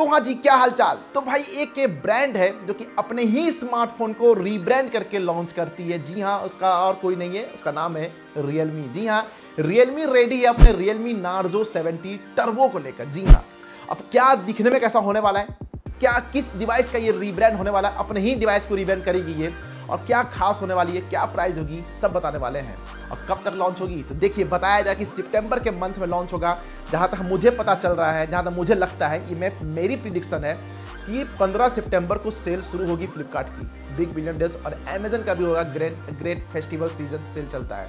तो हाँ जी, क्या हालचाल? तो भाई, एक के ब्रांड है जो कि अपने ही स्मार्टफ़ोन को रीब्रांड करके लॉन्च करती है। जी हाँ उसका और कोई नहीं है, उसका नाम है रियलमी जी हाँ रियलमी रेडी है अपने रियलमी नार्जो 70 टर्बो को लेकर। जी हाँ अब क्या दिखने में कैसा होने वाला है? क्या, किस डिवाइस का ये रीब्रांड होने वाला है? अपने ही डिवाइस को रीब्रांड करेगी ये, और क्या खास होने वाली है? क्या प्राइस होगी? सब बताने वाले हैं। और कब तक लॉन्च होगी? तो देखिए, बताया जाए कि सितंबर के मंथ में लॉन्च होगा। जहाँ तक मुझे पता चल रहा है, जहाँ तक मुझे लगता है कि मैं, मेरी प्रिडिक्शन है कि 15 सितंबर को सेल शुरू होगी फ्लिपकार्ट की। बिग बिलियन डेज़ और अमेजन का भी होगा great great festival season sale चलता है।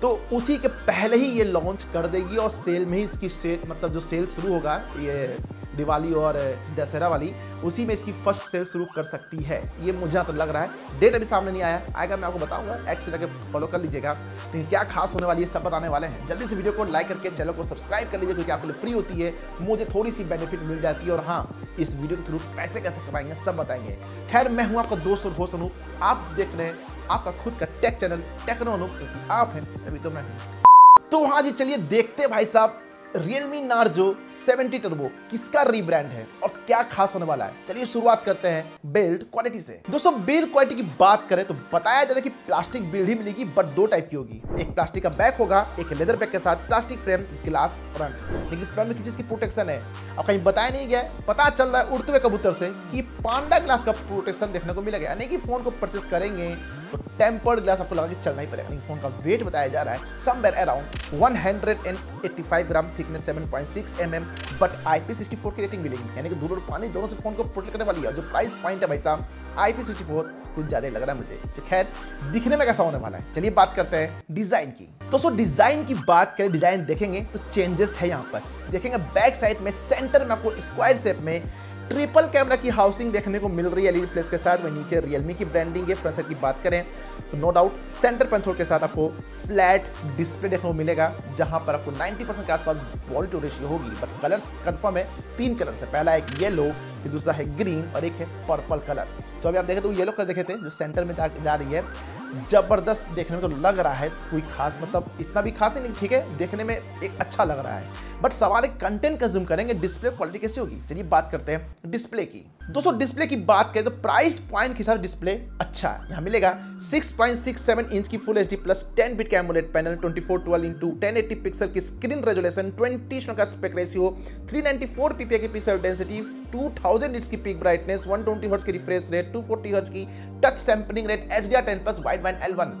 तो उसी के पहले ही ये लॉन्च कर देगी और सेल में ही इसकी सेल मतलब जो सेल शुरू होगा, ये दिवाली और दशहरा वाली, उसी में इसकी फ़र्स्ट सेल शुरू कर सकती है। ये मुझे तो लग रहा है। डेट अभी सामने नहीं आया। आएगा, मैं आपको बताऊँगा। एक्स पे जाकर फॉलो कर लीजिएगा। लेकिन क्या खास होने वाली है, सब बताने वाले हैं। जल्दी से वीडियो को लाइक करके चैनल को सब्सक्राइब कर लीजिए, क्योंकि आपके लिए फ्री होती है। मुझे थोड़ी सी बेनिफिट मिल जाती है और हाँ इस वीडियो के थ्रू पैसे कैसे कमाएँगे, सब बताएँगे। खैर, मैं हूँ आपका दोस्त और होस्ट अनूप आप देख रहे हैं आपका खुद का टेक चैनल टेक्नो अनूप आप हैं, तभी तो मैं हूँ। तो हाँ जी, चलिए देखते भाई साहब। Realme Narzo 70 टर्बो किसका रीब्रांड है और क्या खास होने वाला है? चलिए शुरुआत करते हैं बिल्ड क्वालिटी से। दोस्तों बिल्ड क्वालिटी की बात करें तो बताया जा रहा है कि प्लास्टिक बिल्ड ही मिलेगी बट दो टाइप की होगी। एक प्लास्टिक का बैक होगा, एक लेदर बैक के साथ प्लास्टिक फ्रेम ग्लास फ्रंट लेकिन फ्रंट में किस प्रोटेक्शन है। अब कहीं बताया नहीं गया पता चल रहा है उड़ते हुए कबूतर से कि पांडा ग्लास का प्रोटेक्शन देखने को मिलेगा। यानी कि फ़ोन को परचेस करेंगे। तो टेम्पर्ड ग्लास आपको लगा कि चलना ही पड़ेगा। फ़ोन का वेट बताया जा रहा है somewhere around 185 gram thickness 7.6 mm but IP64 की रेटिंग मिलेगी। यानी कि दूर और पानी दोनों से फ़ोन को प्रोटेक्ट करने वाली है। जो प्राइस पॉइंट है भाई साहब IP64 कुछ ज़्यादा लग रहा है मुझे। तो खैर, दिखने में कैसा होने वाला है? चलिए बात करते हैं डिज़ाइन की। तो सो डिज़ाइन की बात करें डिज़ाइन देखेंगे तो चेंजेस है यहाँ पर। देखेंगे बैक साइड में सेंटर में आपको स्क्वायर शेप में ट्रिपल कैमरा की हाउसिंग देखने को मिल रही है एलईडी फ्लैश के साथ। वहीं नीचे रियलमी की ब्रांडिंग है फ्रंट की बात करें तो नो डाउट सेंटर पेंसोल के साथ आपको फ्लैट डिस्प्ले देखने को मिलेगा, जहाँ पर आपको 90 परसेंट के आसपास बॉडी टू रेशियो होगी। बट कलर्स कंफर्म है, तीन कलर है। पहला एक येलो दूसरा है ग्रीन और एक है पर्पल कलर तो अभी आप देखें तो येलो कलर देखे थे जो सेंटर में जा, रही है। ज़बरदस्त देखने में तो लग रहा है कोई खास मतलब इतना भी खास नहीं ठीक है देखने में एक अच्छा लग रहा है। बट सवाल एक कंटेंट कंज्यूम करेंगे डिस्प्ले क्वालिटी कैसी होगी? चलिए बात करते हैं डिस्प्ले की। दोस्तों डिस्प्ले की बात करें तो प्राइस पॉइंट के हिसाब डिस्प्ले अच्छा है। यहाँ मिलेगा 6.67 इंच की फुल एचडी प्लस 10 बिट का एमोलेड पैनल 2412 इंटू 1080 पिक्सल की स्क्रीन रेजोल्यूशन 20 का स्पेक रेशियो 394 पीपीआई की पिक्सल डेंसिटी 2000 निट्स की पीक ब्राइटनेस 120 हर्ट्ज की रिफ्रेश रेट 240 हर्ट्ज की touch sampling rate HDR 10 plus wide band L one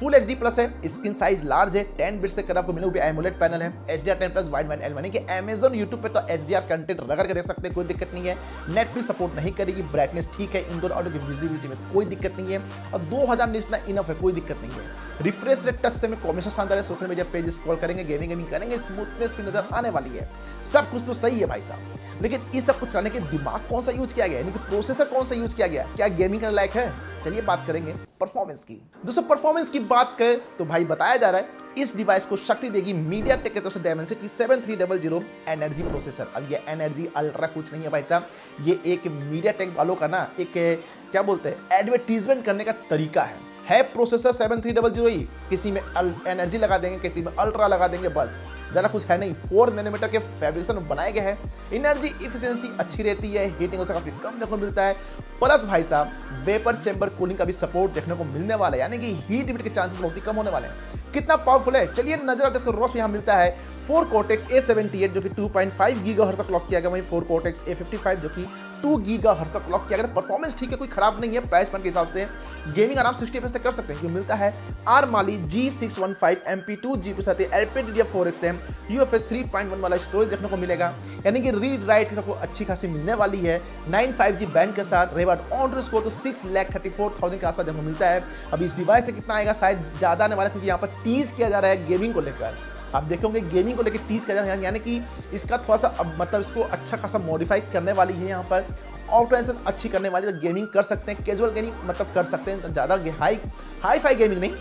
full HD plus है screen size large है ten bit से कर आपको मिले एमोलेड पैनल है HDR 10 plus wide band L one कि अमेजन यूट्यूब पे तो एचडीआर कंटेंट रगड़ के देख सकते हैं, कोई दिक्कत नहीं है। नेटफ्लिक्स सपोर्ट नहीं करेगी ब्राइटनेस ठीक है इंडोर ऑडियो की विजिबिलिटी में कोई दिक्कत नहीं है, और 2000 निचना इनफ है, कोई दिक्कत नहीं है। रिफ्रेश रेट टच से में कॉम्बिनेशन शानदार है सोशल मीडिया पेज स्क्रॉल करेंगे गेमिंग गेमिंग करेंगे स्मूथनेस भी नज़र आने वाली है। सब कुछ तो सही है भाई साहब, लेकिन इस सब कुछ करने के दिमाग कौन सा यूज़ किया गया यानी कि प्रोसेसर कौन सा यूज़ किया गया क्या गेमिंग करने लायक है? चलिए बात करेंगे परफॉर्मेंस की। दोस्तों परफॉर्मेंस की बात करें तो भाई बताया जा रहा है, इस डिवाइस को शक्ति देगी मीडिया टेक की तरफ़ seven three double zero energy processor अब ये एनर्जी अल्ट्रा कुछ नहीं है भाई साहब, ये एक मीडिया टेक वालों का ना एक, क्या बोलते हैं एडवर्टीजमेंट करने का तरीका है। है processor seven three double zero ही, किसी में एनर्जी लगा देंगे, किसी में अल्ट्रा लगा देंगे, बस। ज़्यादा कुछ है नहीं। फोर नैनोमीटर के फैब्रिकेशन बनाए गए हैं। एनर्जी इफिशियंसी अच्छी रहती है हीटिंग उसका काफ़ी कम देखने को मिलता है। प्लस भाई साहब वेपर चैम्बर कूलिंग का भी सपोर्ट देखने को मिलने वाला है। यानी कि हीट इमिट के चांसेस बहुत ही कम होने वाले हैं। कितना पावरफुल है। चलिए नज़र आते इसका रोस यहाँ मिलता है। Four cortex A seventy eight जो कि two point five gigahertz तक लॉक किया गया, वहीं four cortex A fifty five जो कि टू गीगा हर्स तक लॉक किया। गया परफॉर्मेंस ठीक है, कोई खराब नहीं है प्राइस पॉइंट के हिसाब से गेमिंग आराम सिक्सटी एफ़ तक कर सकते हैं। जो मिलता है Arm Mali G six one five M P two G के साथ L P D four X M U F S three point one वाला स्टोरेज देखने को मिलेगा। यानी कि रीड राइट सबको अच्छी खासी मिलने वाली है। नाइन फाइव जी बैंड के साथ बात ऑन स्कोर तो six lakh thirty four thousand के आसपास देखने को मिलता है। अब इस डिवाइस से कितना आएगा? शायद ज़्यादा आने वाला क्योंकि यहाँ पर टीज किया जा रहा है गेमिंग को लेकर। आप देखोगे गेमिंग को लेकर तीस किया जा रहा है, यानी कि इसका थोड़ा सा मतलब इसको अच्छा खासा मॉडिफाई करने वाली है यहाँ पर। ऑटोमेशन अच्छी करने वाली तो गेमिंग कर सकते हैं कैजुअल गेमिंग मतलब कर सकते हैं ज़्यादा हाई हाई फाई गेमिंग नहीं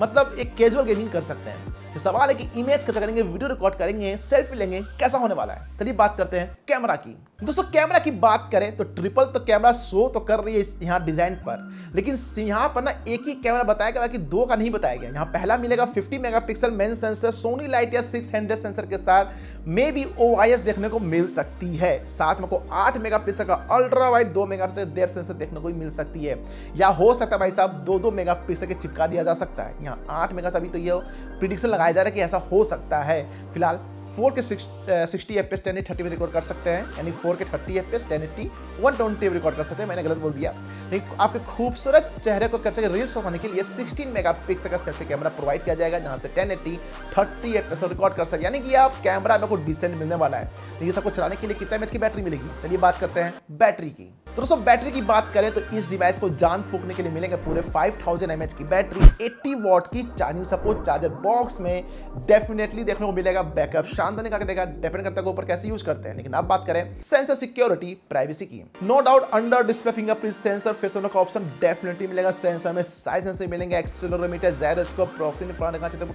मतलब एक कैजुअल गेमिंग कर सकते हैं। तो सवाल है कि इमेज कैसे करेंगे वीडियो रिकॉर्ड करेंगे सेल्फी लेंगे, कैसा होने वाला है? चलिए बात करते हैं कैमरा की। दोस्तों, कैमरा की बात करें तो ट्रिपल तो कैमरा शो तो कर रही है यहाँ डिज़ाइन पर, लेकिन यहाँ पर ना एक ही कैमरा बताया गया कि दो का नहीं बताया गया। यहाँ पहला मिलेगा 50 megapixel main sensor, Sony light या 600 सेंसर के साथ, मे भी ओ देखने को मिल सकती है। साथ में को 8 मेगापिक्सल का अल्ट्रा वाइड, दो मेगापिक्सल डेप सेंसर देखने को मिल सकती है। या हो सकता है भाई साहब दो दो मेगापिक्सल के चिपका दिया जा सकता है। यहाँ आठ मेगा अभी तो ये प्रिडिक्शन लगाया जा रहा है कि ऐसा हो सकता है। फ़िलहाल four K sixty F S ten thirty में रिकॉर्ड कर सकते हैं। यानी four K thirty F S ten eighty one twenty record कर सकते हैं। मैंने गलत बोल दिया। लेकिन आपके खूबसूरत चेहरे को कैप्चर रील्स होने के लिए सिक्सटीन मेगा पिक्सल का सेल्फी कैमरा प्रोवाइड किया जाएगा, जहाँ से 1080 30 एफ़ रिकॉर्ड कर सकते यानी कि आप कैमरा में को डिसेंट मिलने वाला है। ये सबको चलाने के लिए कितना एमएच की बैटरी मिलेगी? चलिए बात करते हैं बैटरी की। तो दोस्तों, बैटरी की बात करें तो इस डिवाइस को जान फूकने के लिए मिलेंगे पूरे 5000 थाउज़ेंड की बैटरी 80 वॉट की चार्जिंग सपोर्ट चार्जर बॉक्स में डेफिनेटली देखने को मिलेगा बैकअप शांत होने का देगा डिपेंड करता है ऊपर कैसे यूज़ करते हैं। लेकिन अब बात करें सेंसर सिक्योरिटी प्राइवेसी की। No doubt under display fingerprint sensor face का ऑप्शन डेफिनेटली मिलेगा। सेंसर में साइज़ सेंसर मिलेंगे accelerometer gyroscope proxy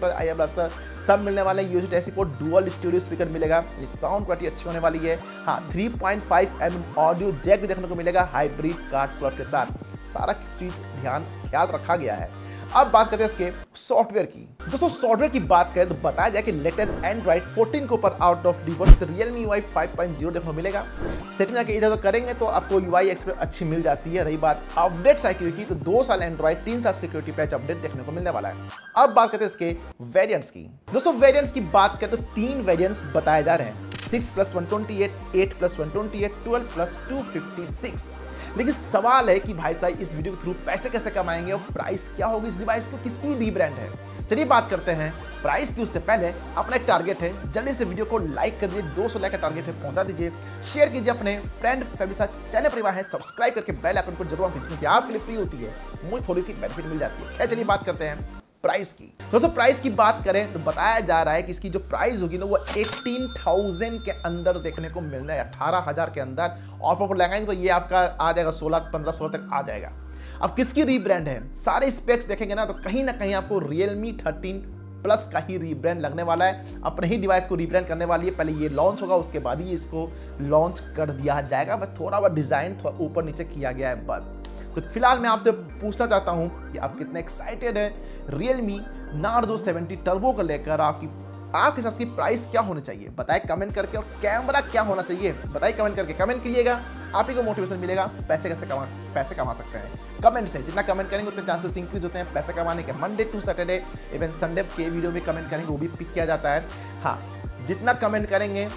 I blaster सब मिलने वाले use type port dual studio speaker मिलेगा। साउंड क्वालिटी अच्छी होने वाली है। हाँ 3.5 एम ऑडियो जैक भी देखने को मिलेगा। हाइब्रिड कार्ड स्लॉट के साथ। सारा चीज़ ध्यान, ख्याल रखा गया है। अब बात करते हैं इसके सॉफ्टवेयर की। दोस्तों, सॉफ्टवेयर की बात करें तो बताया जाए कि लेटेस्ट एंड्रॉइड 14 के ऊपर out of divorce Realme U I five देखने मिलेगा। सेटिंग जाके इधर करेंगे तो आपको यू आई अच्छी मिल जाती है। रही बात अपडेट साइकिल की तो दो साल एंड्रॉइड तीन साल सिक्योरिटी पैच अपडेट देखने को मिलने वाला है। अब बात करते हैं इसके वेरियंट्स की। दोस्तों वेरियंट्स की बात करें तो तीन वेरियंट्स बताए जा रहे हैं। Six plus one twenty eight eight plus one twenty eight twelve plus two fifty six लेकिन सवाल है कि भाई साहब, इस वीडियो के थ्रू पैसे कैसे कमाएँगे और प्राइस क्या होगी? इस डिवाइस को किसकी रीब्रांड है? चलिए बात करते हैं। प्राइस की उससे पहले अपना एक टारगेट है। जल्दी से वीडियो को लाइक कर दीजिए। 200 लाइक का टारगेट है, पहुँचा दीजिए। शेयर कीजिए अपने फ्रेंड फैमिली साथ। चैनल परिवार है सब्सक्राइब करके बेल आइकन को ज़रूर क्योंकि आपके लिए फ्री होती है। मुझे थोड़ी सी बेनिफिट मिल जाती है। चलिए बात करते हैं। प्राइस की। दोस्तों प्राइस की बात करें तो बताया जा रहा है कि इसकी जो प्राइस होगी ना वो 18,000 के अंदर देखने को मिलना है अठारह हज़ार के अंदर। ऑफ़र पर लगाएँगे तो ये आपका आ जाएगा सोलह पंद्रह सोलह तक आ जाएगा। अब किसकी रीब्रांड है? सारे स्पेक्स देखेंगे ना तो कहीं ना कहीं आपको रियलमी थर्टीन प्लस का ही रीब्रांड लगने वाला है। अपने ही डिवाइस को रीब्रांड करने वाली है। पहले ये लॉन्च होगा उसके बाद ही इसको लॉन्च कर दिया जाएगा। बस थोड़ा बहुत डिज़ाइन ऊपर नीचे किया गया है बस। तो फ़िलहाल मैं आपसे पूछना चाहता हूँ कि आप कितने एक्साइटेड है? रियलमी नार्जो 70 टर्बो को लेकर आपकी, आपके साथ की प्राइस क्या होनी चाहिए? बताए कमेंट करके और कैमरा क्या होना चाहिए? बताइए कमेंट करके कमेंट कीजिएगा आप ही को मोटिवेशन मिलेगा। पैसे कैसे कमा, पैसे कमा सकते हैं। कमेंट से जितना कमेंट करेंगे, उतने चांसेस इंक्रीज होते हैं पैसे कमाने के। Monday to Saturday even Sunday के वीडियो में कमेंट करेंगे, वो भी पिक किया जाता है। हाँ जितना कमेंट करेंगे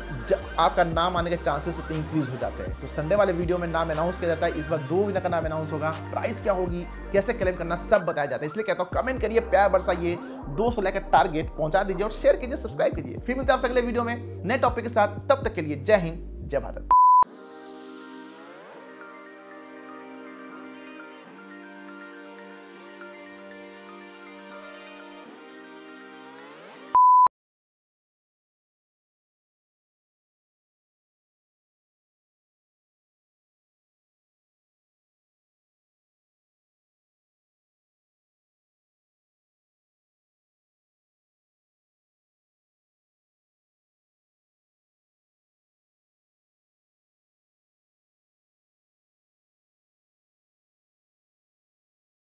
आपका नाम आने के चांसेस उतने इंक्रीज हो जाते हैं। तो संडे वाले वीडियो में नाम अनाउंस किया जाता है। इस बार दो विनर का नाम अनाउंस होगा। प्राइस क्या होगी? कैसे क्लेम करना? सब बताया जाता है। इसलिए कहता हूँ कमेंट करिए, प्यार बरसाइए। दो सौ लेकर टारगेट पहुँचा दीजिए और शेयर कीजिए सब्सक्राइब कीजिए। फिर मिलते हैं आपसे अगले वीडियो में नए टॉपिक के साथ। तब तक के लिए जय हिंद, जय भारत।